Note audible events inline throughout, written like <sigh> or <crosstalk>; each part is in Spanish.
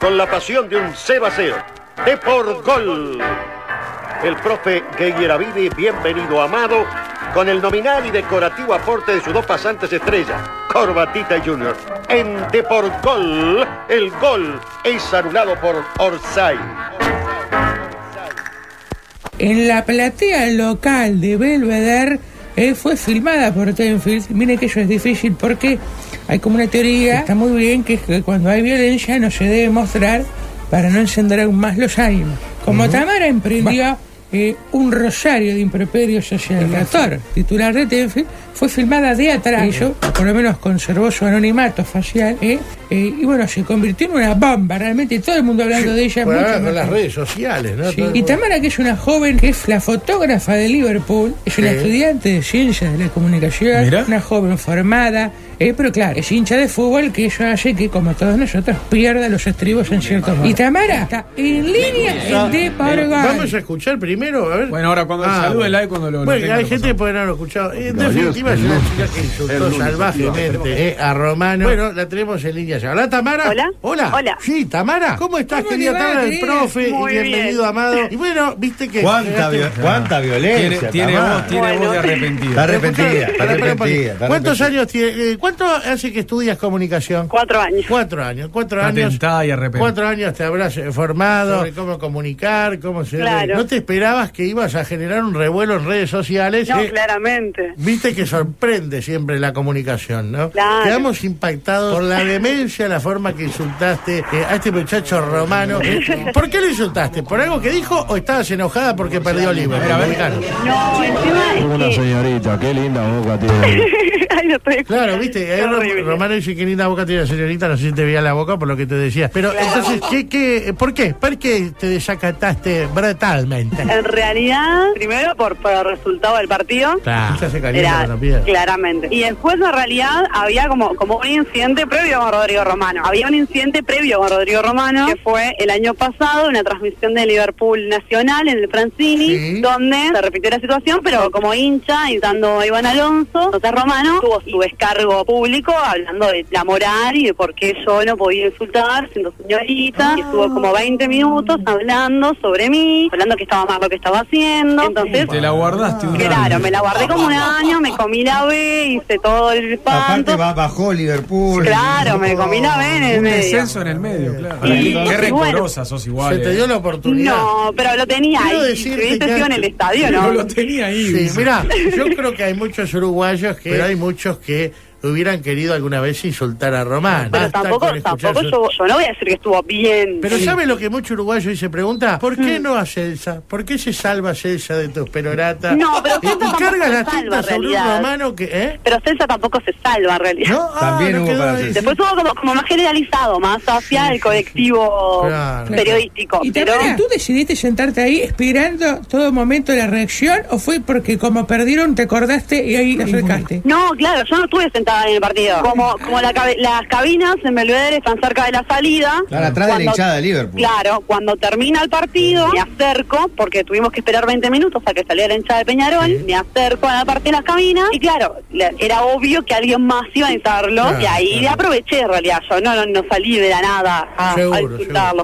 Con la pasión de un 0 a 0. De por gol. El profe Gueyeravidi, bienvenido amado, con el nominal y decorativo aporte de sus dos pasantes estrellas, Corbatita Junior. En De por gol, el gol es anulado por Orsay. En la platea local de Belvedere eh, fue filmada por Tenfield. Miren que eso es difícil porque hay como una teoría, está muy bien, que es que cuando hay violencia no se debe mostrar para no encender aún más los ánimos. Como Tamara emprendió eh, un rosario de improperios hacia el actor titular de Tenfield, fue filmada de atrás. Por lo menos, conservó su anonimato facial. eh, eh, y bueno, se convirtió en una bomba, realmente. Todo el mundo hablando de ella. Mucho más con las redes sociales, ¿no? Sí, Y Tamara, que es una joven, que es la fotógrafa de Liverpool, es una estudiante de ciencias de la comunicación, una joven formada, eh, pero claro, es hincha de fútbol, que eso hace que, como todos nosotros, pierda los estribos en ciertos momentos. Y Tamara está en línea de por gol. Vamos a escuchar primero, a ver. Bueno, ahora cuando Ah, salude bueno. like cuando lo Bueno, hay gente que puede no haberlo escuchado. En definitiva, es una chica que insultó salvajemente eh, a Romano. Bueno, la tenemos en línea ya. Hola, Tamara. Hola. Hola. Hola. Sí, Tamara. ¿Cómo estás, ¿Cómo querida Tamara, el profe? Muy y bienvenido, bien. amado. Y bueno, viste que. ¿Cuánta, vi- cuánta violencia? Tiene, tiene voz, tiene Bueno. voz de arrepentida, está arrepentida. ¿Cuántos años tiene? ¿Cuánto hace que estudias comunicación? Cuatro años. Cuatro años, cuatro años. y arrepentida. Cuatro años te habrás formado sobre cómo comunicar, cómo se. Claro. No te esperabas que ibas a generar un revuelo en redes sociales. No, eh, claramente. Viste que sorprende siempre la comunicación, ¿no? Claro. Quedamos impactados por la <laughs> demencia, la forma que insultaste eh, a este muchacho romano. <laughs> Eh, ¿Por qué lo insultaste? ¿Por algo que dijo o estabas enojada porque perdió Liverpool? A ver, a ver. Mexicano. No, encima Una es que... señorita, qué linda boca tiene. <laughs> Ay, no estoy Claro, viste, Horrible. Romano dice que linda boca tiene la señorita, no sé si te veía la boca por lo que te decía. Pero Claro. entonces, ¿qué, qué, ¿por qué? ¿Por qué te desacataste brutalmente? En realidad, primero por, por el resultado del partido. Claro, se Era, claramente. Y después, en realidad, había como, como un incidente previo con Rodrigo Romano. Había un incidente previo con Rodrigo Romano, que fue el año pasado, una transmisión de Liverpool Nacional en el Francini, Sí. donde se repitió la situación, pero como hincha, imitando a Iván Alonso, entonces Romano tuvo su descargo público hablando de la moral y de por qué yo no podía insultar siendo señorita. Y estuvo como 20 minutos hablando sobre mí, hablando que estaba mal lo que estaba haciendo. Entonces, Te la guardaste un Claro, año. me la guardé como un año, me comí la B, hice todo el espanto. Aparte va, bajó Liverpool. Claro, me comí la B en el Un medio. descenso en el medio, claro. Y- Qué rencorosa sos igual. Se te eh. dio la oportunidad. No, pero lo tenía Quiero ahí. Si hubiese que sido en el estadio, No ¿no? lo tenía ahí. Sí, mira, yo creo que hay muchos uruguayos que, pero hay muchos que hubieran querido alguna vez insultar a Román. Pero Basta tampoco, tampoco su- yo, yo no voy a decir que estuvo bien. Pero Sí. ¿sabe lo que mucho uruguayo y se pregunta? ¿Por Mm. qué no a Celsa? ¿Por qué se salva Celsa de tus peroratas? No, pero Celsa tampoco carga se las tintas sobre un romano que, ¿eh? Pero Celsa tampoco se salva en realidad. No, ah, También no hubo para. Después hubo como, como más generalizado, más hacia el colectivo Claro. periodístico. Y pero ¿tú decidiste sentarte ahí esperando todo momento la reacción o fue porque como perdieron te acordaste y ahí te acercaste? No, claro, yo no estuve en el partido. Como, como la las cabinas en Belvedere están cerca de la salida. Claro, atrás de la Cuando- hinchada de Liverpool. Claro, cuando termina el partido, me acerco, porque tuvimos que esperar 20 minutos a que saliera la hinchada de Peñarol, me acerco a la parte de las cabinas, y claro, era obvio que alguien más iba a necesitarlo, Claro, y ahí claro. aproveché en realidad, yo no, no, no salí de la nada a, a Seguro,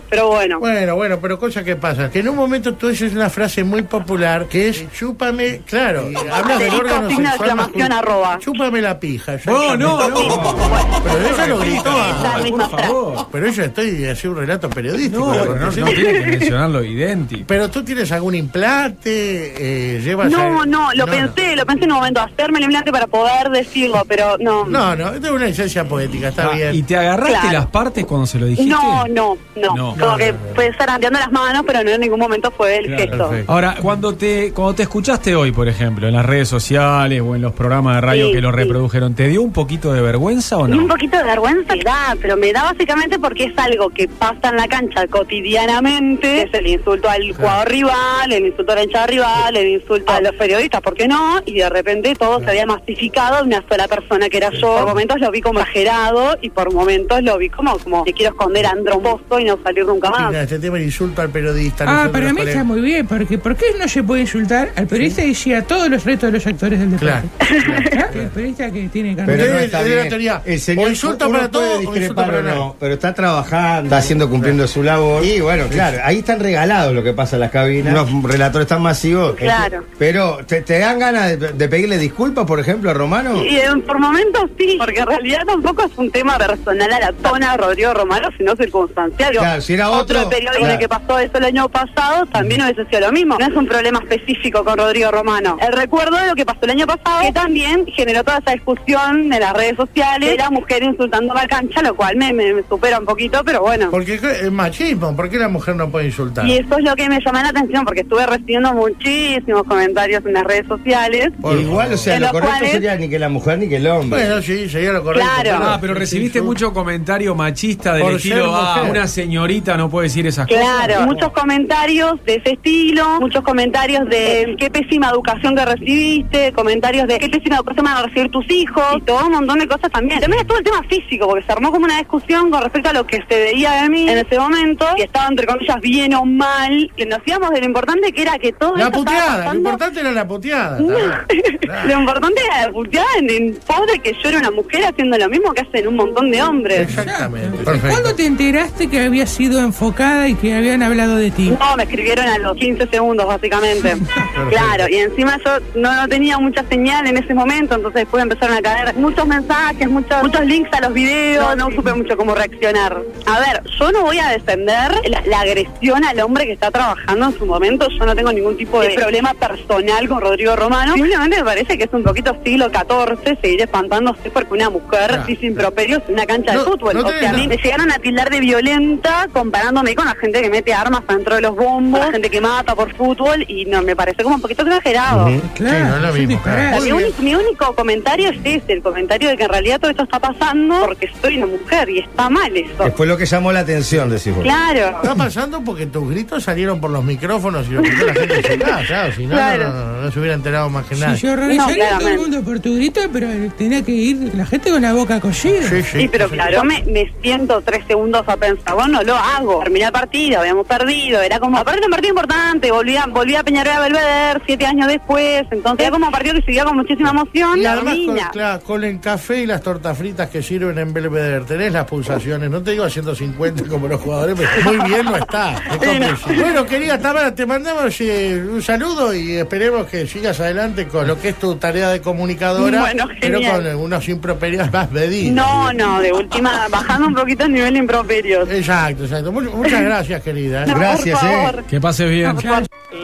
pero bueno. Bueno, bueno, pero cosa que pasa, que en un momento tú dices una frase muy popular que es chúpame, claro, hablas del órgano sexual arroba. Chúpame la pija. No, no, no. Pero ella lo misma Por favor. Pero yo estoy haciendo un relato periodístico. No, no, cortesía. no tiene que mencionarlo idéntico. Pero tú tienes algún implante, eh, llevas... No, a- no, lo pensé, lo pensé en un momento, hacerme el implante para poder decirlo, pero no. No, no, esto es una licencia poética, está Ah, bien. ¿Y te agarraste Claro. las partes cuando se lo dijiste? No, no, no. No. Como No, que no, no. fue zarandeando las manos, pero no en ningún momento fue el Claro, gesto. perfecto. Ahora, cuando te, cuando te escuchaste hoy, por ejemplo, en las redes sociales o en los programas de radio Sí, que lo sí. reprodujeron, ¿te dio un poquito de vergüenza o Y un no? poquito de vergüenza me da, pero me da básicamente porque es algo que pasa en la cancha cotidianamente, es el insulto al jugador rival, el insulto a la hinchada rival, el insulto a los periodistas, ¿por qué no? Y de repente todo se había masificado de una sola persona que era yo. Por momentos lo vi como exagerado y por momentos lo vi como, como que quiero esconder a Andro Pozo y no salir nunca más. Mira, este tema del insulto al periodista. no Ah, sé, para mí está muy bien, porque ¿por qué no se puede insultar al periodista y sí a todos los restos de los actores del Claro. deporte? ¿No? Que El periodista que tiene Usted Pero no está bien. teoría, El señor o insulta para todo o discrepar insulta para o nada. no, pero está trabajando, está haciendo cumpliendo su labor. Y bueno, claro, ahí están regalados lo que pasa en las cabinas. Unos relatores tan masivos. Claro. Pero, ¿te, te dan ganas de, de pedirle disculpas, por ejemplo, a Romano? Y eh, por momentos sí, porque en realidad tampoco es un tema personal a la zona Rodrigo Romano, sino circunstancial. Claro, si era otro, periódico claro. de que pasó eso el año pasado también hubiese sido lo mismo. No es un problema específico con Rodrigo Romano. El recuerdo de lo que pasó el año pasado, que también generó toda esa discusión en las redes sociales de la mujer insultando a la cancha, lo cual me, me- me supera un poquito, pero bueno. Porque es machismo, ¿por qué la mujer no puede insultar? Y eso es lo que me llama la atención, porque estuve recibiendo muchísimos comentarios en las redes sociales. Por Igual, o sea, lo correcto cuales- sería ni que la mujer ni que el hombre. Bueno, sí, sería lo correcto. Claro. Ah, pero ese recibiste insulto- mucho comentario machista del estilo, ah, mujer". una señorita no puede decir esas Claro, cosas. muchos comentarios de ese estilo, muchos comentarios de qué pésima educación que recibiste, comentarios de qué pésima educación van a recibir tus hijos, un montón de cosas también. También estuvo el tema físico, porque se armó como una discusión con respecto a lo que se veía de mí en ese momento, y estaba entre comillas bien o mal, que nos íbamos de lo importante que era que todo La puteada, lo importante era la puteada. <laughs> lo importante era la puteada en, en pos de que yo era una mujer haciendo lo mismo que hacen un montón de hombres. Exactamente. ¿Cuándo Perfecto. te enteraste que había sido enfocada y que habían hablado de ti? No, me escribieron a los 15 segundos, básicamente. <laughs> claro, y encima yo no, no tenía mucha señal en ese momento, entonces después empezaron a caer muchos mensajes, muchos, muchos links a los videos, no, supe mucho cómo reaccionar. A ver, yo no voy a defender la, la agresión al hombre que está trabajando en su momento, yo no tengo ningún tipo de problema personal con Rodrigo Romano, simplemente me parece que es un poquito siglo XIV seguir espantándose porque una mujer Claro. dice improperios en una cancha No, de fútbol. no o sea, a mí me llegaron a tildar de violenta comparándome con la gente que mete armas dentro de los bombos, la gente que mata por fútbol y no me parece como un poquito exagerado. Claro, Sí, no es lo mismo, claro. Mi único, mi único comentario es ese, el comentario de que en realidad todo esto está pasando porque soy una mujer y está mal eso. Que fue lo que llamó la atención, decís vos. Claro. Está pasando porque tus gritos salieron por los micrófonos y lo escuchó la gente su casa, claro, si no, Claro. no, no, no se hubiera enterado más que Si nadie. yo organizaría todo el mundo por tu grito, pero tenía que ir la gente con la boca cogida. Sí, Sí, pero claro, yo me, me siento tres segundos a pensar, bueno, lo hago. Terminé el partido, habíamos perdido, era como, aparte un partido importante, volví a, volví a Peñarol a Belvedere siete años después, entonces era como un partido que seguía con muchísima emoción. Y la además con, niña. claro, con el café y las tortas fritas que sirven en Belvedere, tenés las pulsaciones, no te digo a 150 como los jugadores, pero muy bien no está. <laughs> bueno, querida Tamara, te mandamos eh, un saludo y esperemos que sigas adelante con lo que es tu tarea de comunicadora, Bueno, pero con unos improperios más medidos. No, no, de última, bajando un poquito el nivel de improperios. Exacto, exacto. Mu- Muchas gracias, querida. No, Gracias, por eh. Que pases bien.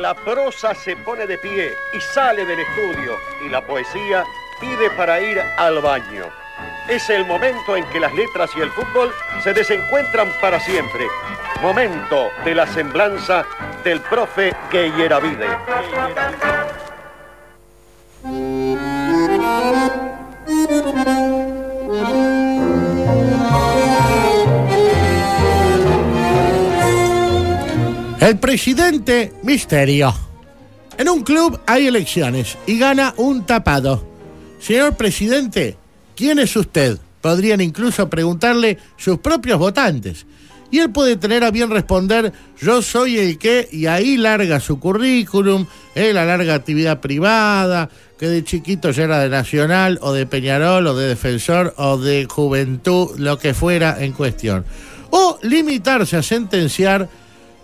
La prosa se pone de pie y sale del estudio y la poesía pide para ir al baño. Es el momento en que las letras y el fútbol se desencuentran para siempre. Momento de la semblanza del profe Gueyeravide. El presidente Misterio. En un club hay elecciones y gana un tapado. Señor presidente, ¿quién es usted? Podrían incluso preguntarle sus propios votantes. Y él puede tener a bien responder, yo soy el que, y ahí larga su currículum, eh, la larga actividad privada, que de chiquito ya era de Nacional, o de Peñarol, o de Defensor, o de Juventud, lo que fuera en cuestión. O limitarse a sentenciar,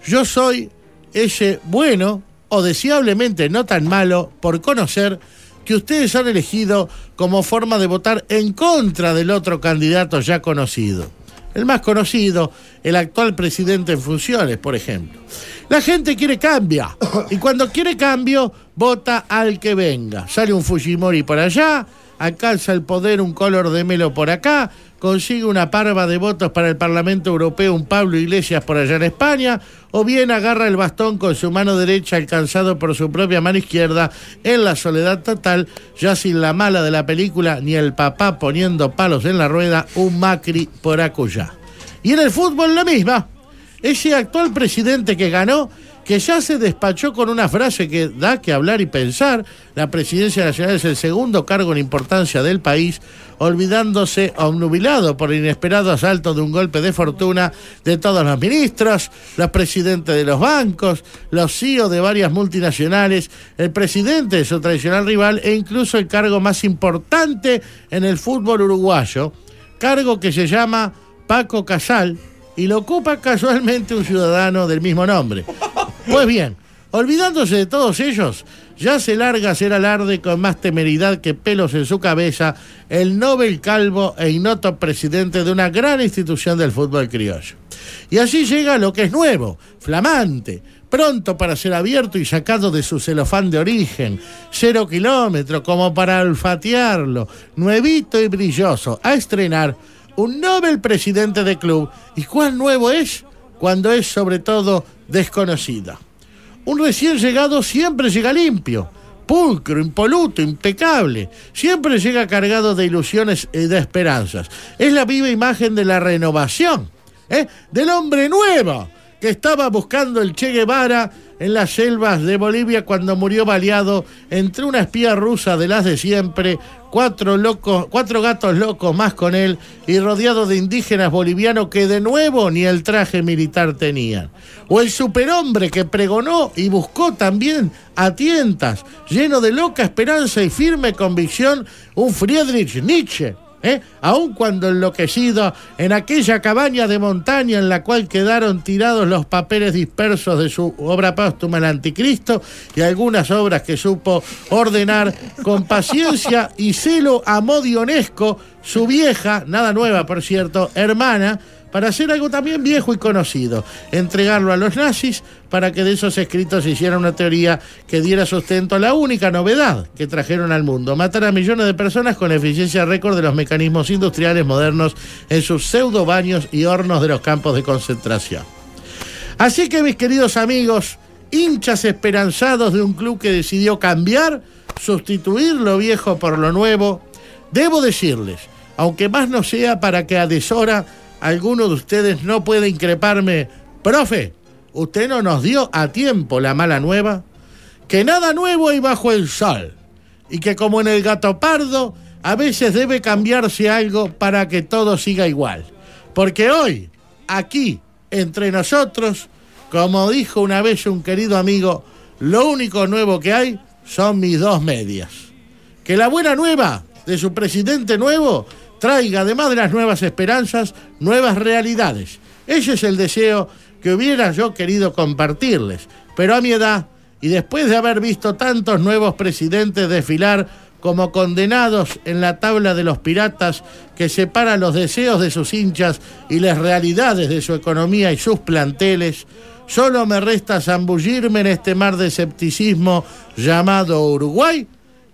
yo soy ese bueno o deseablemente no tan malo por conocer que ustedes han elegido como forma de votar en contra del otro candidato ya conocido. El más conocido, el actual presidente en funciones, por ejemplo. La gente quiere cambio y cuando quiere cambio vota al que venga. Sale un Fujimori por allá, alcanza el poder un color de melo por acá, consigue una parva de votos para el Parlamento Europeo un Pablo Iglesias por allá en España, o bien agarra el bastón con su mano derecha alcanzado por su propia mano izquierda en la soledad total, ya sin la mala de la película ni el papá poniendo palos en la rueda, un Macri por acullá. Y en el fútbol la misma. Ese actual presidente que ganó que ya se despachó con una frase que da que hablar y pensar. La presidencia nacional es el segundo cargo en importancia del país, olvidándose obnubilado por el inesperado asalto de un golpe de fortuna de todos los ministros, los presidentes de los bancos, los CEO de varias multinacionales, el presidente de su tradicional rival e incluso el cargo más importante en el fútbol uruguayo, cargo que se llama Paco Casal y lo ocupa casualmente un ciudadano del mismo nombre. Pues bien, olvidándose de todos ellos, ya se larga a hacer alarde con más temeridad que pelos en su cabeza el Nobel calvo e ignoto presidente de una gran institución del fútbol criollo. Y así llega lo que es nuevo, flamante, pronto para ser abierto y sacado de su celofán de origen, cero kilómetro como para olfatearlo, nuevito y brilloso, a estrenar un Nobel presidente de club. ¿Y cuán nuevo es? Cuando es sobre todo desconocido. Un recién llegado siempre llega limpio, pulcro, impoluto, impecable. Siempre llega cargado de ilusiones y de esperanzas. Es la viva imagen de la renovación, ¿eh? del hombre nuevo que estaba buscando el Che Guevara en las selvas de Bolivia cuando murió baleado entre una espía rusa de las de siempre, cuatro, locos, cuatro gatos locos más con él y rodeado de indígenas bolivianos que de nuevo ni el traje militar tenían. O el superhombre que pregonó y buscó también a tientas, lleno de loca esperanza y firme convicción, un Friedrich Nietzsche ¿eh? aun cuando enloquecido en aquella cabaña de montaña en la cual quedaron tirados los papeles dispersos de su obra póstuma El Anticristo y algunas obras que supo ordenar con paciencia y celo a Modionesco, su vieja, nada nueva por cierto, hermana, para hacer algo también viejo y conocido, entregarlo a los nazis para que de esos escritos se hiciera una teoría que diera sustento a la única novedad que trajeron al mundo, matar a millones de personas con eficiencia récord de los mecanismos industriales modernos en sus pseudo baños y hornos de los campos de concentración. Así que mis queridos amigos, hinchas esperanzados de un club que decidió cambiar, sustituir lo viejo por lo nuevo, debo decirles, aunque más no sea para que a deshora alguno de ustedes no puede increparme, profe, usted no nos dio a tiempo la mala nueva, que nada nuevo hay bajo el sol, y que como en el gato pardo, a veces debe cambiarse algo para que todo siga igual. Porque hoy, aquí, entre nosotros, como dijo una vez un querido amigo, lo único nuevo que hay son mis dos medias. Que la buena nueva de su presidente nuevo traiga, además de las nuevas esperanzas, nuevas realidades. Ese es el deseo que hubiera yo querido compartirles. Pero a mi edad, y después de haber visto tantos nuevos presidentes desfilar como condenados en la tabla de los piratas que separa los deseos de sus hinchas y las realidades de su economía y sus planteles, solo me resta zambullirme en este mar de escepticismo llamado Uruguay,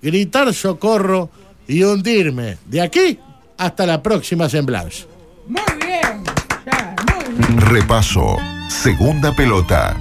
gritar socorro y hundirme de aquí hasta la próxima semblanza. Muy bien. Ya, muy bien. Repaso. Segunda pelota.